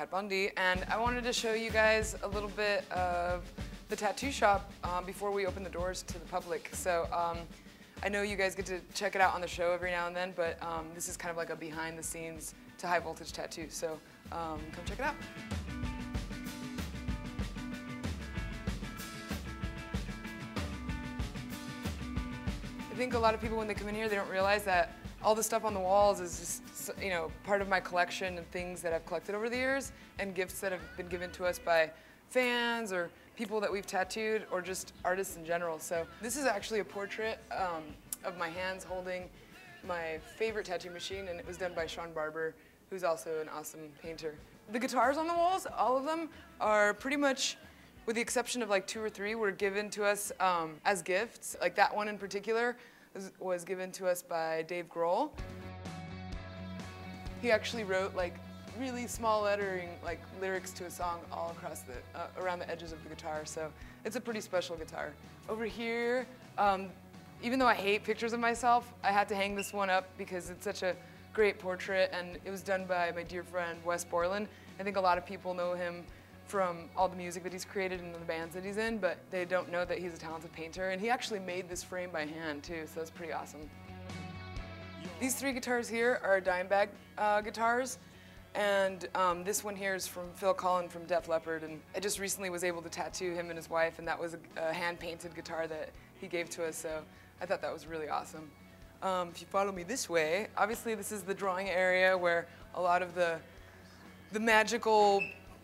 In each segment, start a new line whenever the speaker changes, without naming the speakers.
Kat Von D, and I wanted to show you guys a little bit of the tattoo shop um, before we open the doors to the public. So um, I know you guys get to check it out on the show every now and then, but um, this is kind of like a behind the scenes to high voltage tattoo. So um, come check it out. I think a lot of people when they come in here, they don't realize that all the stuff on the walls is just, you know, part of my collection of things that I've collected over the years and gifts that have been given to us by fans or people that we've tattooed or just artists in general. So this is actually a portrait um, of my hands holding my favorite tattoo machine and it was done by Shawn Barber, who's also an awesome painter. The guitars on the walls, all of them, are pretty much with the exception of like two or three, were given to us um, as gifts. Like that one in particular was, was given to us by Dave Grohl. He actually wrote like really small lettering, like lyrics to a song all across the, uh, around the edges of the guitar. So it's a pretty special guitar. Over here, um, even though I hate pictures of myself, I had to hang this one up because it's such a great portrait and it was done by my dear friend Wes Borland. I think a lot of people know him from all the music that he's created and the bands that he's in, but they don't know that he's a talented painter. And he actually made this frame by hand too, so it's pretty awesome. These three guitars here are Dimebag uh, guitars. And um, this one here is from Phil Collen from Def Leppard. And I just recently was able to tattoo him and his wife, and that was a, a hand-painted guitar that he gave to us, so I thought that was really awesome. Um, if you follow me this way, obviously this is the drawing area where a lot of the, the magical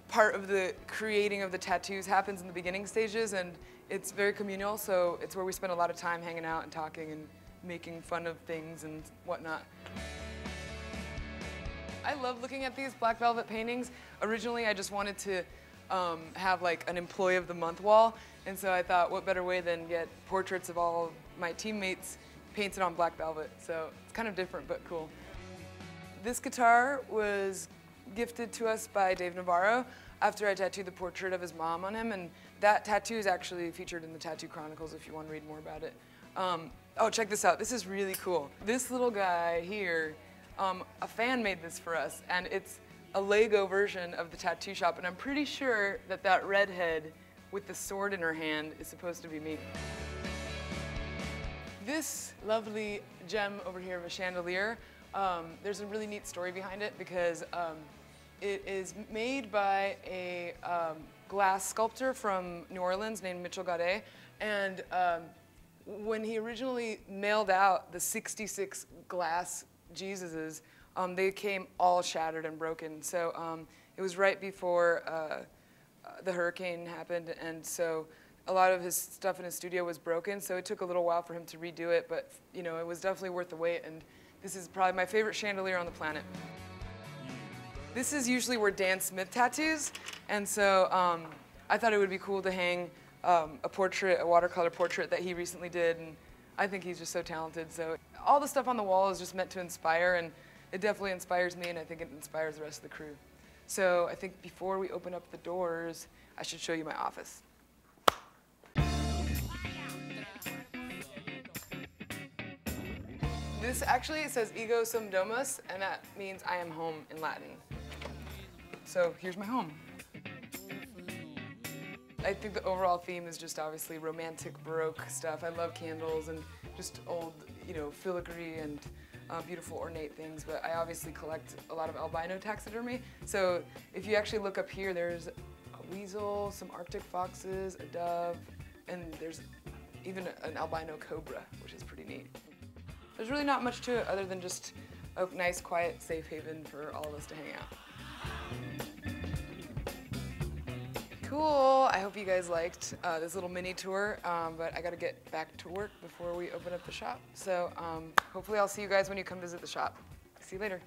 part of the creating of the tattoos happens in the beginning stages and it's very communal so it's where we spend a lot of time hanging out and talking and making fun of things and whatnot. I love looking at these black velvet paintings. Originally I just wanted to um, have like an employee of the month wall and so I thought what better way than get portraits of all my teammates painted on black velvet. So it's kind of different but cool. This guitar was gifted to us by Dave Navarro after I tattooed the portrait of his mom on him, and that tattoo is actually featured in the Tattoo Chronicles if you want to read more about it. Um, oh, check this out. This is really cool. This little guy here, um, a fan made this for us, and it's a Lego version of the tattoo shop, and I'm pretty sure that that redhead with the sword in her hand is supposed to be me. This lovely gem over here of a chandelier, um, there's a really neat story behind it because um, it is made by a um, glass sculptor from New Orleans named Mitchell Gaudet. And um, when he originally mailed out the 66 glass Jesuses, um, they came all shattered and broken. So um, it was right before uh, uh, the hurricane happened, and so a lot of his stuff in his studio was broken. So it took a little while for him to redo it, but you know it was definitely worth the wait. And this is probably my favorite chandelier on the planet. This is usually where Dan Smith tattoos, and so um, I thought it would be cool to hang um, a portrait, a watercolor portrait that he recently did, and I think he's just so talented. So all the stuff on the wall is just meant to inspire, and it definitely inspires me, and I think it inspires the rest of the crew. So I think before we open up the doors, I should show you my office. This actually says ego sum domus, and that means I am home in Latin. So here's my home. I think the overall theme is just obviously romantic Baroque stuff. I love candles and just old, you know, filigree and uh, beautiful ornate things, but I obviously collect a lot of albino taxidermy. So if you actually look up here, there's a weasel, some arctic foxes, a dove, and there's even an albino cobra, which is pretty neat. There's really not much to it other than just a nice, quiet, safe haven for all of us to hang out. Cool. I hope you guys liked uh, this little mini tour, um, but I got to get back to work before we open up the shop. So um, hopefully I'll see you guys when you come visit the shop. See you later.